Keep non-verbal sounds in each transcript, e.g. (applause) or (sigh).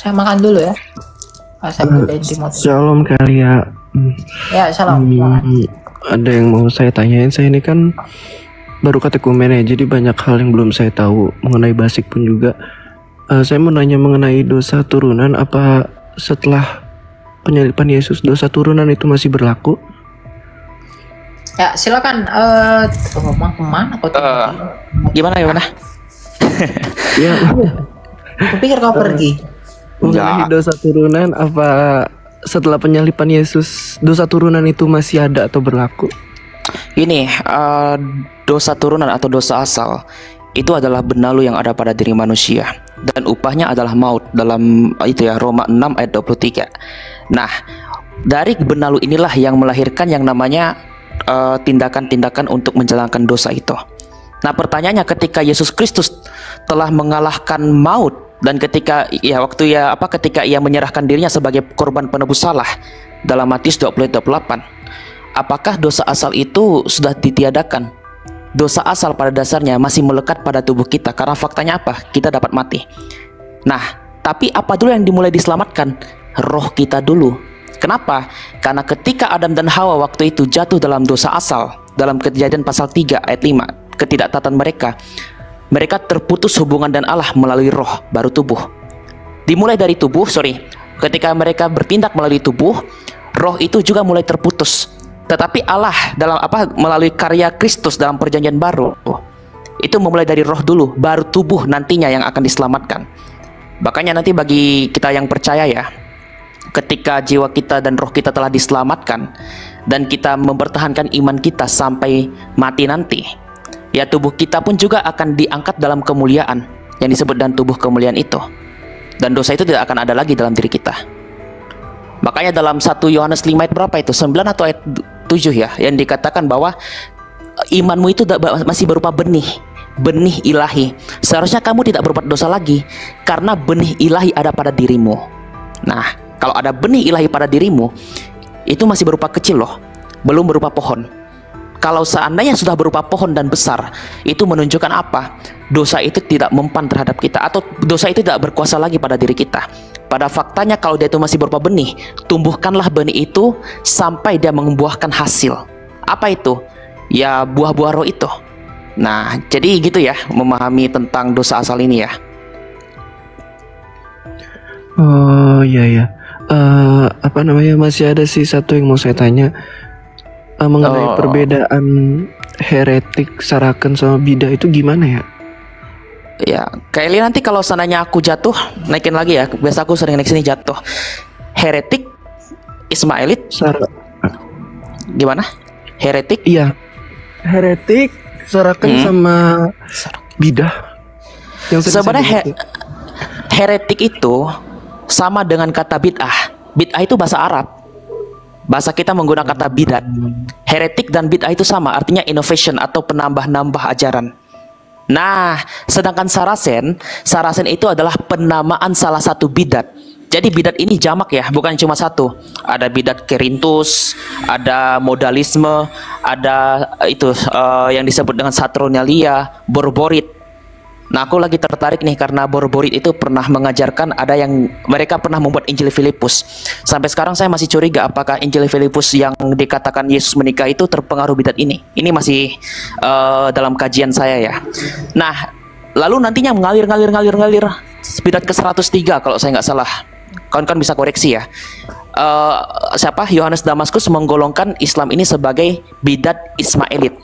Saya makan dulu ya. Saya Timotius. Shalom kali ya. Hmm, Ya, salam. Silakan. hmm, ada yang mau saya tanyain. Saya ini kan baru katekumen ya, jadi banyak hal yang belum saya tahu mengenai basic pun juga. Eh, saya mau nanya mengenai dosa turunan. Apa setelah penyalipan Yesus dosa turunan itu masih berlaku? Ya, silakan. Eh, ngomong ke mana kok? Eh, Gimana gimana? Ya, Aku pikir kau pergi. Mengenai dosa turunan. Apa setelah penyalipan Yesus dosa turunan itu masih ada atau berlaku? Ini eh, dosa turunan atau dosa asal itu adalah benalu yang ada pada diri manusia dan upahnya adalah maut dalam itu ya Roma 6 ayat 23. Nah, dari benalu inilah yang melahirkan yang namanya eh, tindakan-tindakan untuk menjalankan dosa itu. Nah, pertanyaannya ketika Yesus Kristus telah mengalahkan maut dan ketika ya waktu ya apa ketika ia menyerahkan dirinya sebagai korban penebus salah dalam Matius 20 28 apakah dosa asal itu sudah ditiadakan? Dosa asal pada dasarnya masih melekat pada tubuh kita karena faktanya apa? Kita dapat mati. Nah, tapi apa dulu yang dimulai diselamatkan? Roh kita dulu. Kenapa? Karena ketika Adam dan Hawa waktu itu jatuh dalam dosa asal dalam kejadian pasal 3 ayat 5 ketidaktaatan mereka mereka terputus hubungan dan Allah melalui roh baru tubuh. Dimulai dari tubuh sorry. Ketika mereka bertindak melalui tubuh roh itu juga mulai terputus. Tetapi Allah dalam apa melalui karya Kristus dalam perjanjian baru itu memulai dari roh dulu baru tubuh nantinya yang akan diselamatkan. Makanya nanti bagi kita yang percaya ya ketika jiwa kita dan roh kita telah diselamatkan dan kita mempertahankan iman kita sampai mati nanti ya tubuh kita pun juga akan diangkat dalam kemuliaan yang disebut dan tubuh kemuliaan itu. Dan dosa itu tidak akan ada lagi dalam diri kita. Makanya dalam 1 Yohanes 5 ayat berapa itu? 9 atau ayat 7 ya? Yang dikatakan bahwa eh, imanmu itu masih berupa benih. Benih ilahi. Seharusnya kamu tidak berbuat dosa lagi karena benih ilahi ada pada dirimu. Nah kalau ada benih ilahi pada dirimu itu masih berupa kecil loh. Belum berupa pohon kalau seandainya sudah berupa pohon dan besar, itu menunjukkan apa? Dosa itu tidak mempan terhadap kita atau dosa itu tidak berkuasa lagi pada diri kita. Pada faktanya kalau dia itu masih berupa benih, tumbuhkanlah benih itu sampai dia membuahkan hasil. Apa itu? Ya buah-buah roh itu. Nah, jadi gitu ya memahami tentang dosa asal ini ya. Oh iya ya. Eh apa namanya masih ada sih satu yang mau saya tanya Eh, mengenai Oh. perbedaan heretik, saraken sama bidah itu gimana ya? Ya, Kylie nanti kalau seandainya aku jatuh, naikin lagi ya. Biasa aku sering naik sini jatuh. Heretik, Ismailit, Sar gimana? Heretik, iya. Heretik, saraken Hmm. sama bidah. Yang Sebenarnya he- tuh. heretik itu sama dengan kata bid'ah. Bid'ah itu bahasa Arab. Bahasa kita menggunakan kata bidat. Heretik dan bid'ah itu sama, artinya innovation atau penambah-nambah ajaran. Nah, sedangkan Sarasen, Sarasen itu adalah penamaan salah satu bidat. Jadi bidat ini jamak ya, bukan cuma satu. Ada bidat kerintus, ada modalisme, ada itu eh, yang disebut dengan satronalia, borborit. Nah, aku lagi tertarik nih karena Borborit itu pernah mengajarkan ada yang mereka pernah membuat Injil Filipus. Sampai sekarang saya masih curiga apakah Injil Filipus yang dikatakan Yesus menikah itu terpengaruh bidat ini. Ini masih eh, dalam kajian saya ya. Nah, lalu nantinya mengalir ngalir ngalir ngalir bidat ke 103 kalau saya nggak salah. Kawan-kawan bisa koreksi ya. Eh, siapa Yohanes Damaskus menggolongkan Islam ini sebagai bidat Ismailit.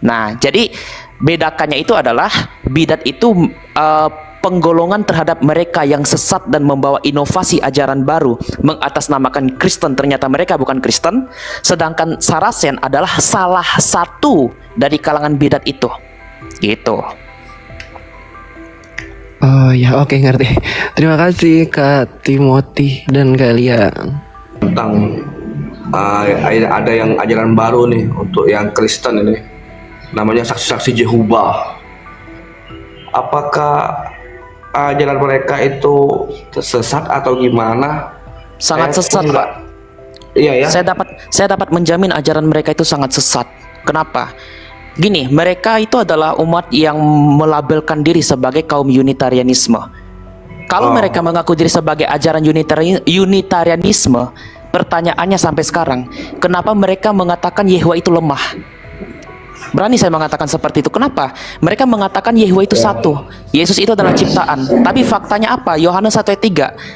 Nah, jadi bedakannya itu adalah bidat itu eh, penggolongan terhadap mereka yang sesat dan membawa inovasi ajaran baru, mengatasnamakan Kristen ternyata mereka bukan Kristen, sedangkan Sarasen adalah salah satu dari kalangan bidat itu. Gitu. Oh ya, oke ngerti. Terima kasih Kak Timothy dan kalian. tentang uh, ada yang ajaran baru nih untuk yang Kristen ini namanya saksi-saksi Jehovah apakah ajaran mereka itu sesat atau gimana Sangat Saya sesat, Pak. iya ya Saya dapat saya dapat menjamin ajaran mereka itu sangat sesat. Kenapa? Gini, mereka itu adalah umat yang melabelkan diri sebagai kaum Unitarianisme. Kalau Oh. mereka mengaku diri sebagai ajaran Unitari- Unitarianisme, pertanyaannya sampai sekarang, kenapa mereka mengatakan Yehwa itu lemah? Berani saya mengatakan seperti itu. Kenapa? Mereka mengatakan Yehwa itu satu. Yesus itu adalah ciptaan. Tapi faktanya apa? Yohanes 1 ayat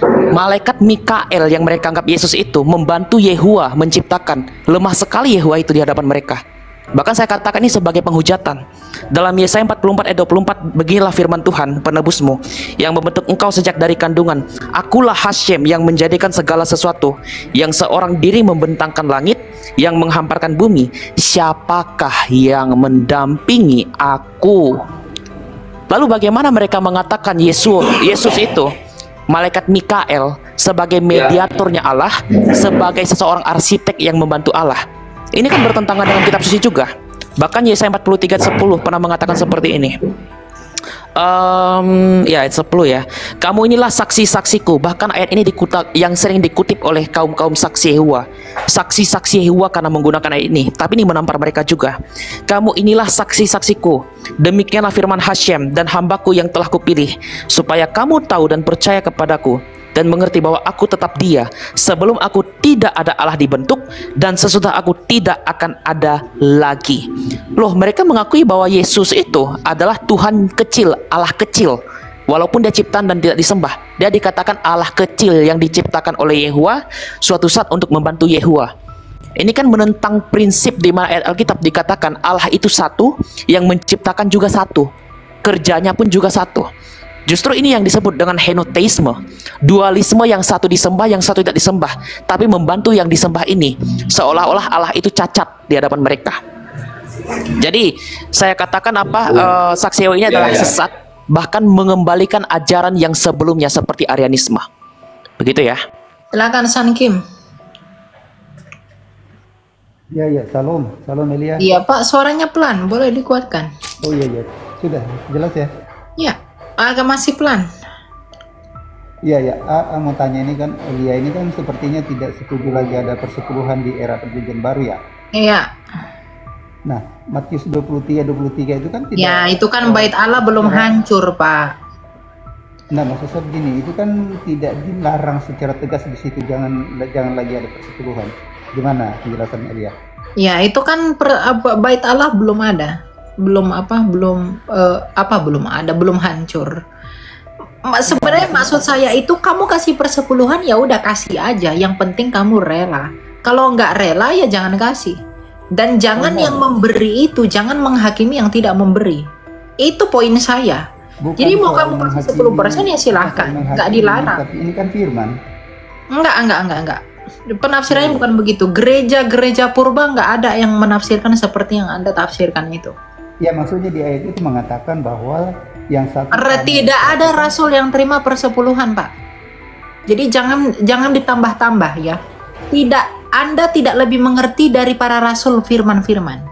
3. Malaikat Mikael yang mereka anggap Yesus itu membantu Yehua menciptakan. Lemah sekali Yehua itu di hadapan mereka. Bahkan saya katakan ini sebagai penghujatan. Dalam Yesaya 44 ayat 24 beginilah firman Tuhan penebusmu yang membentuk engkau sejak dari kandungan. Akulah Hashem yang menjadikan segala sesuatu yang seorang diri membentangkan langit yang menghamparkan bumi. Siapakah yang mendampingi aku? Lalu bagaimana mereka mengatakan Yesus Yesus itu malaikat Mikael sebagai mediatornya Allah, sebagai seseorang arsitek yang membantu Allah. Ini kan bertentangan dengan kitab suci juga. Bahkan Yesaya 43 ayat 10 pernah mengatakan seperti ini. Em, ya ayat 10 ya. Kamu inilah saksi-saksiku. Bahkan ayat ini dikutip yang sering dikutip oleh kaum-kaum saksi Yehua. Saksi-saksi Yehua karena menggunakan ayat ini. Tapi ini menampar mereka juga. Kamu inilah saksi-saksiku. Demikianlah firman Hashem dan hambaku yang telah kupilih. Supaya kamu tahu dan percaya kepadaku dan mengerti bahwa aku tetap dia sebelum aku tidak ada Allah dibentuk dan sesudah aku tidak akan ada lagi. Loh, mereka mengakui bahwa Yesus itu adalah Tuhan kecil, Allah kecil. Walaupun dia ciptaan dan tidak disembah, dia dikatakan Allah kecil yang diciptakan oleh Yehua suatu saat untuk membantu Yehua. Ini kan menentang prinsip di mana ayat Alkitab dikatakan Allah itu satu yang menciptakan juga satu. Kerjanya pun juga satu. Justru ini yang disebut dengan henoteisme. Dualisme yang satu disembah, yang satu tidak disembah. Tapi membantu yang disembah ini. Seolah-olah Allah itu cacat di hadapan mereka. Jadi, saya katakan apa, eh, saksi Yehova ini adalah Ya, ya. sesat. Bahkan mengembalikan ajaran yang sebelumnya seperti Arianisme. Begitu ya. Silakan San Kim. Ya, ya, salam, salam Elia. Iya Pak, suaranya pelan, boleh dikuatkan. Oh iya, iya, sudah jelas ya. Ya, agak masih pelan. Iya, ya, A, A mau tanya ini kan Elia ini kan sepertinya tidak setuju lagi ada persepuluhan di era perjanjian baru ya. Iya. Nah, Matius 23 23 itu kan tidak Ya, itu kan bait Allah belum hancur, Pak. Nah, maksud saya begini, itu kan tidak dilarang secara tegas di situ jangan jangan lagi ada persepuluhan. Gimana penjelasan Elia? Ya, itu kan per, bait Allah belum ada. Belum apa? Belum eh, apa belum ada, belum hancur. Sebenarnya maksud saya itu kamu kasih persepuluhan ya udah kasih aja. Yang penting kamu rela. Kalau nggak rela ya jangan kasih. Dan jangan yang memberi itu jangan menghakimi yang tidak memberi. Itu poin saya. Bukan Jadi mau kamu kasih menghakimi- 10% ya silahkan. Nggak dilarang. Tapi ini kan firman. Enggak, enggak, enggak, enggak. Penafsirannya bukan begitu. Gereja-gereja purba enggak ada yang menafsirkan seperti yang Anda tafsirkan itu. Ya maksudnya di ayat itu mengatakan bahwa yang satu Tidak ada rasul yang terima persepuluhan, Pak. Jadi jangan jangan ditambah-tambah ya. Tidak Anda tidak lebih mengerti dari para rasul firman-firman.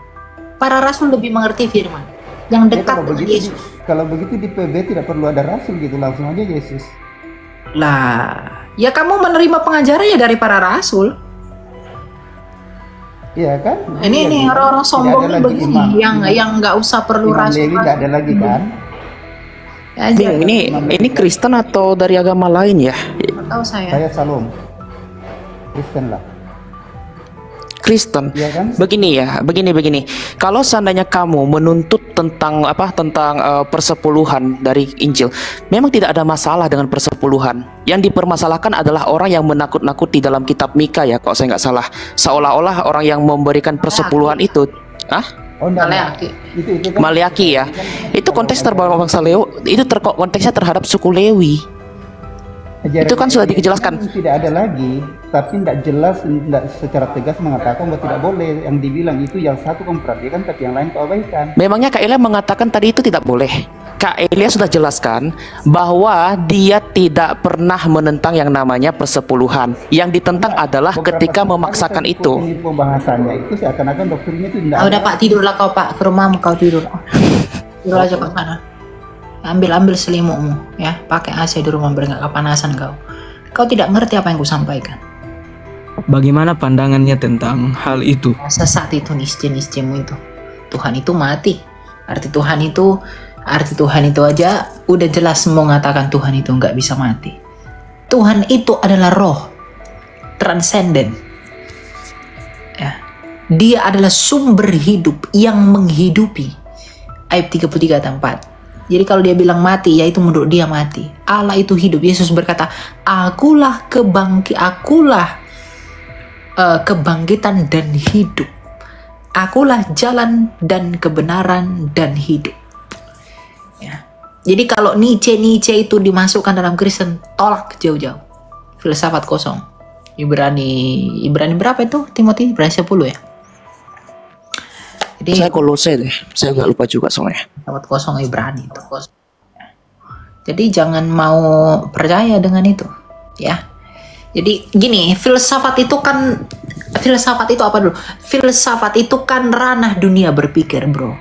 Para rasul lebih mengerti firman yang Ya, dekat kalau dengan begitu Yesus. kalau begitu di PB tidak perlu ada rasul gitu langsung aja Yesus. Lah, ya kamu menerima pengajaran ya dari para rasul. Iya kan? Ini Iya, nih orang-orang sombong nih lagi begini imam. yang Imam- yang nggak usah perlu Imam rasul. Tidak ada lagi kan? Ya, aja. Bing, ini ini Kristen atau dari agama lain ya? Tahu saya. Saya Salom. Kristen lah. Kristen. Iya kan? Begini ya, begini begini. Kalau seandainya kamu menuntut tentang apa tentang eh, persepuluhan dari Injil, memang tidak ada masalah dengan persepuluhan. Yang dipermasalahkan adalah orang yang menakut-nakuti dalam kitab Mika ya, kalau saya nggak salah. Seolah-olah orang yang memberikan persepuluhan itu, ah, Oh. Maleaki. Itu itu kan Maliaki ya. Itu konteks terbawa bangsa Leo, itu ter konteksnya terhadap suku Lewi. Ajaran itu kan sudah dijelaskan. kan Tidak ada lagi, tapi tidak jelas, tidak secara tegas mengatakan bahwa tidak boleh. Yang dibilang itu yang satu kamu perhatikan, tapi yang lain kau abaikan. Memangnya Kak Elia mengatakan tadi itu tidak boleh. Kak Elia sudah jelaskan bahwa dia tidak pernah menentang yang namanya persepuluhan. Yang ditentang adalah Beberapa ketika memaksakan itu. pembahasannya itu seakan-akan doktrinnya itu tidak Ah, udah Pak tidurlah kau Pak ke rumahmu kau tidur. (laughs) Tidur aja Pak sana. Ambil ambil selimutmu ya. Pakai AC di rumah biar nggak kepanasan kau. Kau tidak ngerti apa yang kusampaikan. Bagaimana pandangannya tentang hal itu? Sesat itu niscin-niscinmu itu. Tuhan itu mati. Arti Tuhan itu arti Tuhan itu aja udah jelas mengatakan Tuhan itu nggak bisa mati. Tuhan itu adalah roh, transenden. Ya. Dia adalah sumber hidup yang menghidupi. Ayat 33 ayat 4. Jadi kalau dia bilang mati, ya itu menurut dia mati. Allah itu hidup. Yesus berkata, akulah kebangkit, akulah eh, kebangkitan dan hidup. Akulah jalan dan kebenaran dan hidup. Ya. Jadi kalau Nietzsche Nietzsche itu dimasukkan dalam Kristen, tolak jauh-jauh. Filsafat kosong. Ibrani Ibrani berapa itu? Timothy Ibrani 10 ya. Jadi Saya kolose deh. Saya nggak lupa juga soalnya. filsafat kosong Ibrani itu kosong. Jadi jangan mau percaya dengan itu, ya. Jadi gini, filsafat itu kan filsafat itu apa dulu? Filsafat itu kan ranah dunia berpikir, Bro.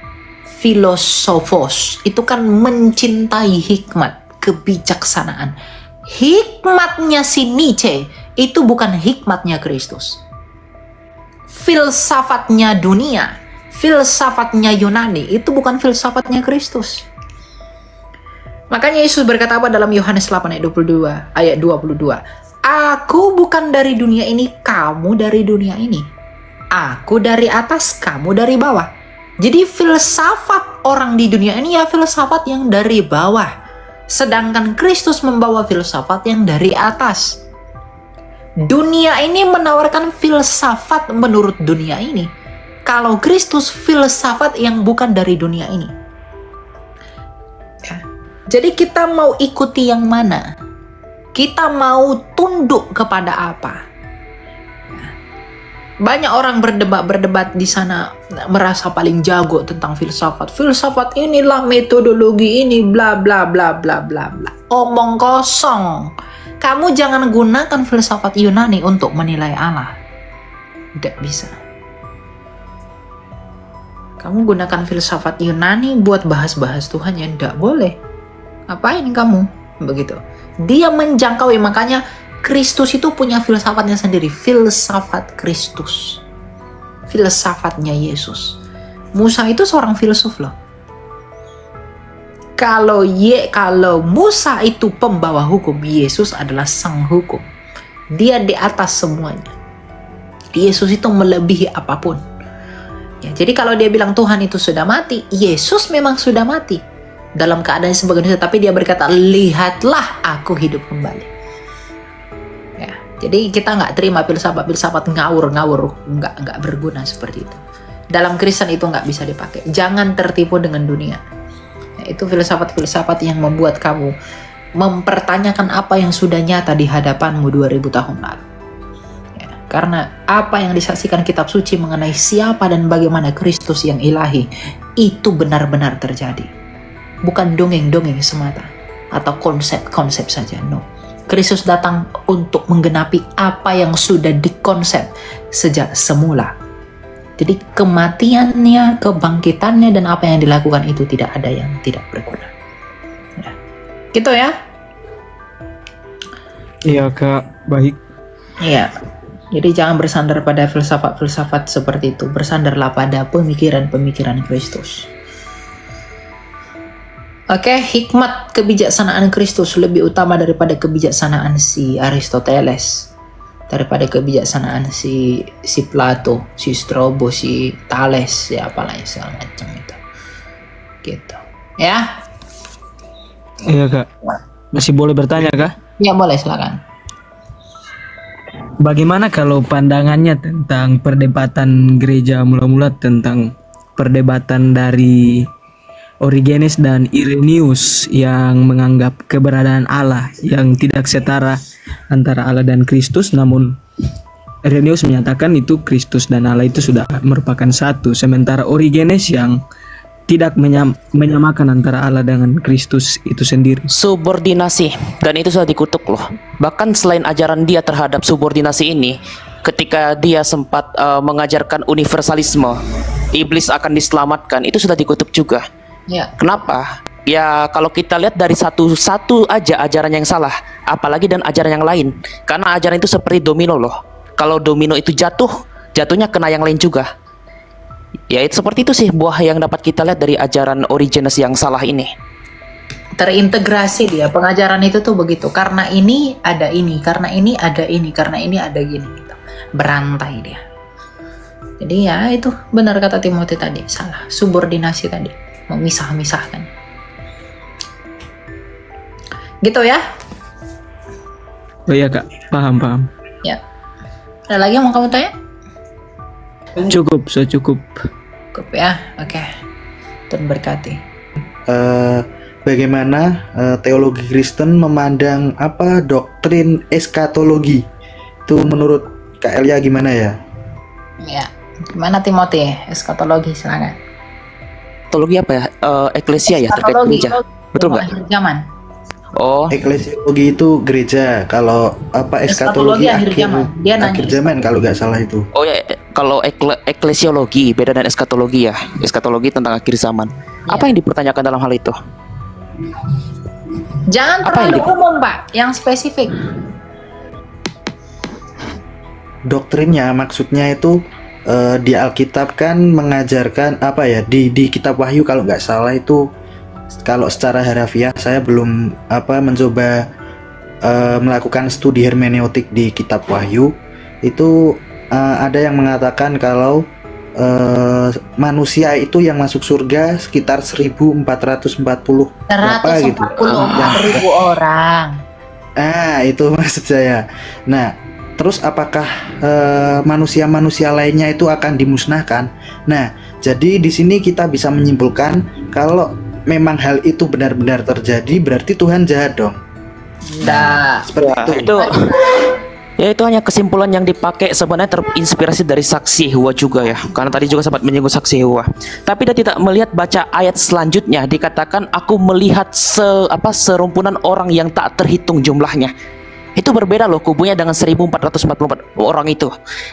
Filosofos itu kan mencintai hikmat, kebijaksanaan. Hikmatnya si Nietzsche itu bukan hikmatnya Kristus. Filsafatnya dunia, filsafatnya Yunani itu bukan filsafatnya Kristus. Makanya Yesus berkata apa dalam Yohanes 8 ayat 22, ayat 22. Aku bukan dari dunia ini, kamu dari dunia ini. Aku dari atas, kamu dari bawah. Jadi filsafat orang di dunia ini ya filsafat yang dari bawah. Sedangkan Kristus membawa filsafat yang dari atas. Dunia ini menawarkan filsafat menurut dunia ini. Kalau Kristus filsafat yang bukan dari dunia ini. Ya. Jadi kita mau ikuti yang mana? Kita mau tunduk kepada apa? Ya. Banyak orang berdebat-berdebat di sana merasa paling jago tentang filsafat. Filsafat inilah metodologi ini bla bla bla bla bla bla. Omong kosong. Kamu jangan gunakan filsafat Yunani untuk menilai Allah. Tidak bisa. Kamu gunakan filsafat Yunani buat bahas-bahas Tuhan ya tidak boleh. Ngapain kamu? Begitu. Dia menjangkau makanya Kristus itu punya filsafatnya sendiri, filsafat Kristus. Filsafatnya Yesus. Musa itu seorang filsuf loh. Kalau ye kalau Musa itu pembawa hukum, Yesus adalah sang hukum. Dia di atas semuanya. Yesus itu melebihi apa pun. Ya, jadi kalau dia bilang Tuhan itu sudah mati, Yesus memang sudah mati dalam keadaan sebagai manusia, tapi dia berkata, lihatlah aku hidup kembali. Ya, jadi kita nggak terima filsafat-filsafat ngawur-ngawur, nggak nggak berguna seperti itu. Dalam Kristen itu nggak bisa dipakai. Jangan tertipu dengan dunia. Ya, itu filsafat-filsafat yang membuat kamu mempertanyakan apa yang sudah nyata di hadapanmu 2000 tahun lalu. Karena apa yang disaksikan kitab suci mengenai siapa dan bagaimana Kristus yang ilahi itu benar-benar terjadi bukan dongeng-dongeng semata atau konsep-konsep saja. No. Kristus datang untuk menggenapi apa yang sudah dikonsep sejak semula. Jadi kematiannya, kebangkitannya dan apa yang dilakukan itu tidak ada yang tidak berguna. Ya. Gitu ya. Iya kak, baik. Iya. Jadi jangan bersandar pada filsafat-filsafat seperti itu. Bersandarlah pada pemikiran-pemikiran Kristus. Oke, hikmat kebijaksanaan Kristus lebih utama daripada kebijaksanaan si Aristoteles, daripada kebijaksanaan si si Plato, si Strobo, si Thales, ya apalah segala macam itu. Gitu. Ya? Iya kak. Masih boleh bertanya kak? Ya boleh silakan. Bagaimana kalau pandangannya tentang perdebatan gereja mula-mula tentang perdebatan dari Origenes dan Irenaeus yang menganggap keberadaan Allah yang tidak setara antara Allah dan Kristus namun Irenaeus menyatakan itu Kristus dan Allah itu sudah merupakan satu. Sementara Origenes yang tidak menyam, menyamakan antara Allah dengan Kristus itu sendiri. subordinasi. Dan itu sudah dikutuk loh. Bahkan selain ajaran dia terhadap subordinasi ini ketika dia sempat eh, mengajarkan universalisme iblis akan diselamatkan itu sudah dikutuk juga. Ya. kenapa? Ya kalau kita lihat dari satu satu aja ajaran yang salah apalagi dan ajaran yang lain. Karena ajaran itu seperti domino loh. Kalau domino itu jatuh jatuhnya kena yang lain juga Ya itu seperti itu sih buah yang dapat kita lihat dari ajaran Origenes yang salah ini. terintegrasi dia pengajaran itu tuh begitu. Karena ini ada ini karena ini ada ini karena ini ada gini gitu. Berantai dia. Jadi ya itu benar kata Timothy tadi salah. Subordinasi tadi memisah-misahkan. Gitu ya? Oh iya kak, paham paham. ya. Ada lagi yang mau kamu tanya Cukup, saya cukup. cukup ya oke Tuhan berkati eh, bagaimana eh, teologi Kristen memandang apa doktrin eskatologi itu menurut Kak Elia gimana ya? ya gimana Timothy eskatologi silakan Teologi apa ya? Eh, eklesia ya terkait gereja. Betul nggak? Zaman Oh, Eklesiologi itu gereja, kalau apa Eskatologi eskatologi akhir akhir zaman. Dia nanya. akhir zaman kalau nggak salah itu. oh ya kalau ekle- eklesiologi beda dengan eskatologi ya. Eskatologi tentang akhir zaman. Apa yang dipertanyakan dalam hal itu? Jangan Apa yang terlalu di- umum, Pak. Yang spesifik. Doktrinnya maksudnya itu eh, di Alkitab kan mengajarkan apa ya di di Kitab Wahyu kalau nggak salah itu kalau secara harafiah saya belum apa mencoba eh, melakukan studi hermeneutik di Kitab Wahyu itu eh, ada yang mengatakan kalau eh, manusia itu yang masuk surga sekitar 1440 berapa gitu 144 ribu orang. Ah, itu (laughs) maksud saya. Nah, terus apakah eh, manusia-manusia lainnya itu akan dimusnahkan? Nah, jadi di sini kita bisa menyimpulkan kalau memang hal itu benar-benar terjadi, berarti Tuhan jahat dong. Nah, Seperti itu. itu (laughs) ya itu hanya kesimpulan yang dipakai sebenarnya terinspirasi dari saksi Yehova juga ya. Karena tadi juga sempat menyinggung saksi Yehova tapi dia tidak melihat baca ayat selanjutnya. Dikatakan aku melihat se apa serumpunan orang yang tak terhitung jumlahnya. Itu berbeda loh kubunya dengan 1444 orang itu.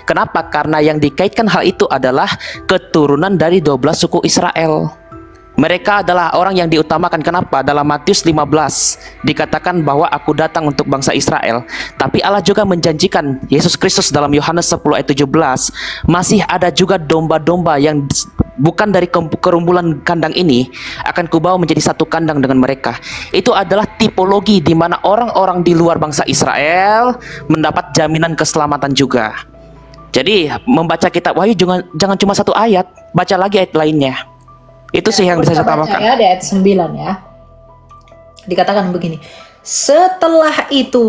Kenapa? Karena yang dikaitkan hal itu adalah keturunan dari 12 suku Israel mereka adalah orang yang diutamakan. Kenapa? Dalam Matius 15 dikatakan bahwa aku datang untuk bangsa Israel. Tapi Allah juga menjanjikan Yesus Kristus dalam Yohanes 10 ayat 17 masih ada juga domba-domba yang bukan dari kerumbulan kandang ini akan kubawa menjadi satu kandang dengan mereka. Itu adalah tipologi di mana orang-orang di luar bangsa Israel mendapat jaminan keselamatan juga. Jadi membaca kitab Wahyu jangan, jangan cuma satu ayat, baca lagi ayat lainnya. Itu sih yang bisa saya tambahkan. Ya, ayat 9 ya. Dikatakan begini. Setelah itu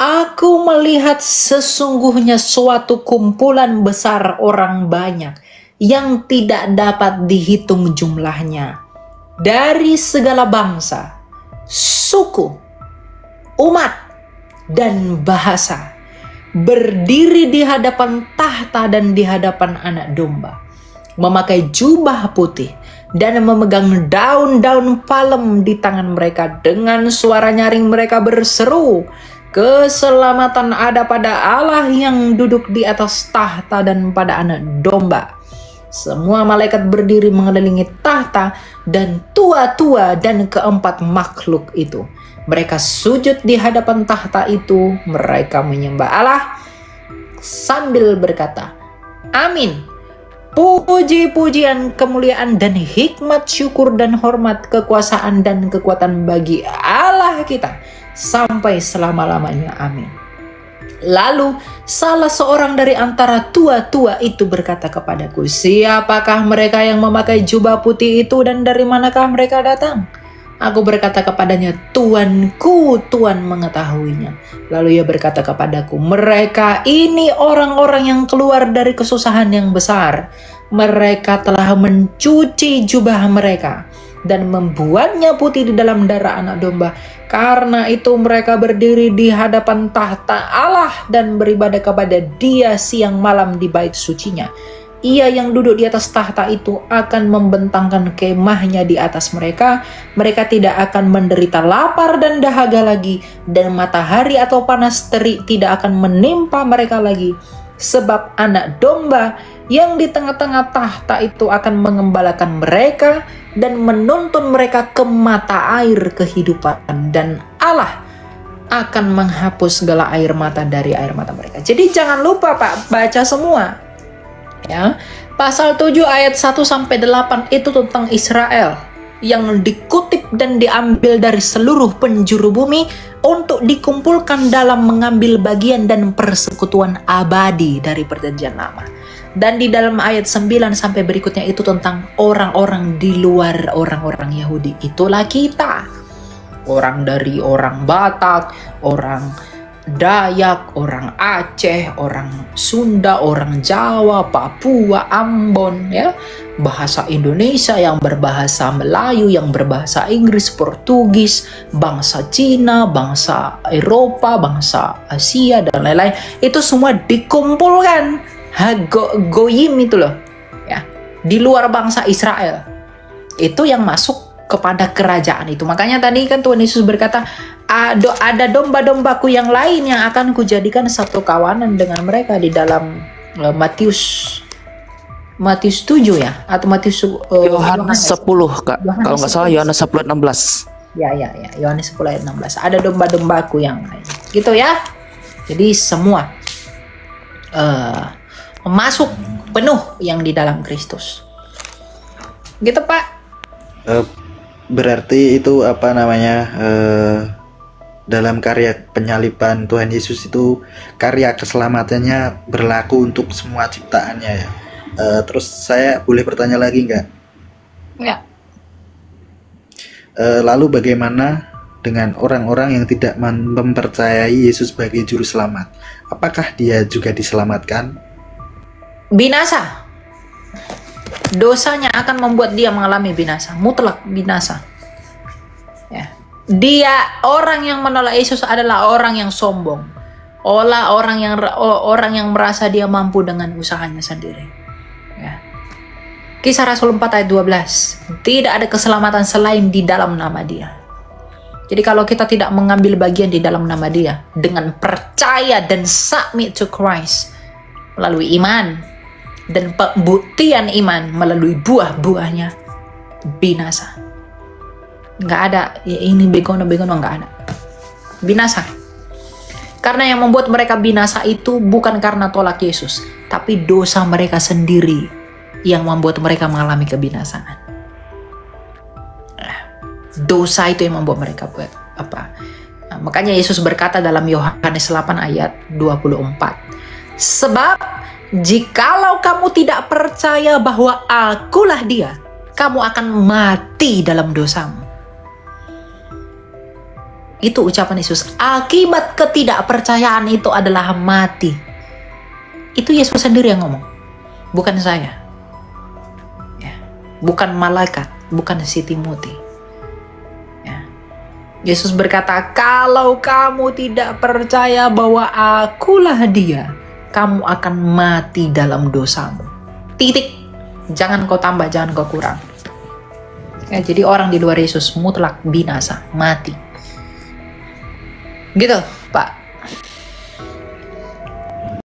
aku melihat sesungguhnya suatu kumpulan besar orang banyak yang tidak dapat dihitung jumlahnya dari segala bangsa, suku, umat, dan bahasa berdiri di hadapan tahta dan di hadapan anak domba memakai jubah putih dan memegang daun-daun palem di tangan mereka dengan suara nyaring mereka berseru keselamatan ada pada Allah yang duduk di atas tahta dan pada anak domba. Semua malaikat berdiri mengelilingi tahta dan tua-tua dan keempat makhluk itu. Mereka sujud di hadapan tahta itu. Mereka menyembah Allah sambil berkata amin Puji-pujian, kemuliaan, dan hikmat, syukur, dan hormat, kekuasaan, dan kekuatan bagi Allah kita sampai selama-lamanya. Amin. Lalu salah seorang dari antara tua-tua itu berkata kepadaku, Siapakah mereka yang memakai jubah putih itu dan dari manakah mereka datang? Aku berkata kepadanya, Tuanku, Tuan mengetahuinya. Lalu ia berkata kepadaku, mereka ini orang-orang yang keluar dari kesusahan yang besar. Mereka telah mencuci jubah mereka dan membuatnya putih di dalam darah anak domba. Karena itu mereka berdiri di hadapan tahta Allah dan beribadah kepada dia siang malam di bait sucinya. Ia yang duduk di atas tahta itu akan membentangkan kemahnya di atas mereka. Mereka tidak akan menderita lapar dan dahaga lagi, dan matahari atau panas terik tidak akan menimpa mereka lagi. Sebab anak domba yang di tengah-tengah tahta itu akan mengembalakan mereka dan menuntun mereka ke mata air kehidupan. Dan Allah akan menghapus segala air mata dari air mata mereka. Jadi jangan lupa Pak, baca semua ya Pasal 7 ayat 1 sampai 8 itu tentang Israel yang dikutip dan diambil dari seluruh penjuru bumi untuk dikumpulkan dalam mengambil bagian dan persekutuan abadi dari perjanjian lama. Dan di dalam ayat 9 sampai berikutnya itu tentang orang-orang di luar orang-orang Yahudi. Itulah kita. Orang dari orang Batak, orang Dayak, orang Aceh, orang Sunda, orang Jawa, Papua, Ambon, ya, bahasa Indonesia yang berbahasa Melayu, yang berbahasa Inggris, Portugis, bangsa Cina, bangsa Eropa, bangsa Asia dan lain-lain, itu semua dikumpulkan. Ha, go, goyim itu loh, ya, di luar bangsa Israel. Itu yang masuk kepada kerajaan itu. Makanya tadi kan Tuhan Yesus berkata, ada ada domba-dombaku yang lain yang akan kujadikan satu kawanan dengan mereka di dalam uh, Matius Matius 7 ya atau Matius uh, Yohanes 10 kak Yohanes kalau nggak salah 10. Yohanes 10 ayat 16 Ya ya ya Yohanes 10 ayat 16. Ada domba-dombaku yang lain. Gitu ya. Jadi semua uh, masuk penuh yang di dalam Kristus. Gitu Pak. Eh, berarti itu apa namanya eh, dalam karya penyaliban Tuhan Yesus itu karya keselamatannya berlaku untuk semua ciptaannya ya. Eh, terus saya boleh bertanya lagi nggak? Ya. Eh, lalu bagaimana dengan orang-orang yang tidak mempercayai Yesus sebagai juru selamat? Apakah dia juga diselamatkan? binasa. Dosanya akan membuat dia mengalami binasa, mutlak binasa. Ya. Dia orang yang menolak Yesus adalah orang yang sombong. Olah orang yang orang yang merasa dia mampu dengan usahanya sendiri. Ya. Kisah Rasul 4 ayat 12. Tidak ada keselamatan selain di dalam nama dia. Jadi kalau kita tidak mengambil bagian di dalam nama dia dengan percaya dan submit to Christ melalui iman dan pembuktian iman melalui buah-buahnya binasa. Nggak ada ya ini begono begono nggak ada. Binasa. Karena yang membuat mereka binasa itu bukan karena tolak Yesus, tapi dosa mereka sendiri yang membuat mereka mengalami kebinasaan. Dosa itu yang membuat mereka buat apa? Nah, makanya Yesus berkata dalam Yohanes 8 ayat 24. Sebab jikalau kamu tidak percaya bahwa akulah dia, kamu akan mati dalam dosamu. Itu ucapan Yesus. Akibat ketidakpercayaan itu adalah mati. Itu Yesus sendiri yang ngomong. Bukan saya. Ya. Bukan malaikat. Bukan si Timothy. Ya. Yesus berkata, kalau kamu tidak percaya bahwa akulah dia, kamu akan mati dalam dosamu. Titik. Jangan kau tambah, jangan kau kurang. Ya, jadi orang di luar Yesus mutlak binasa, mati. Gitu, Pak.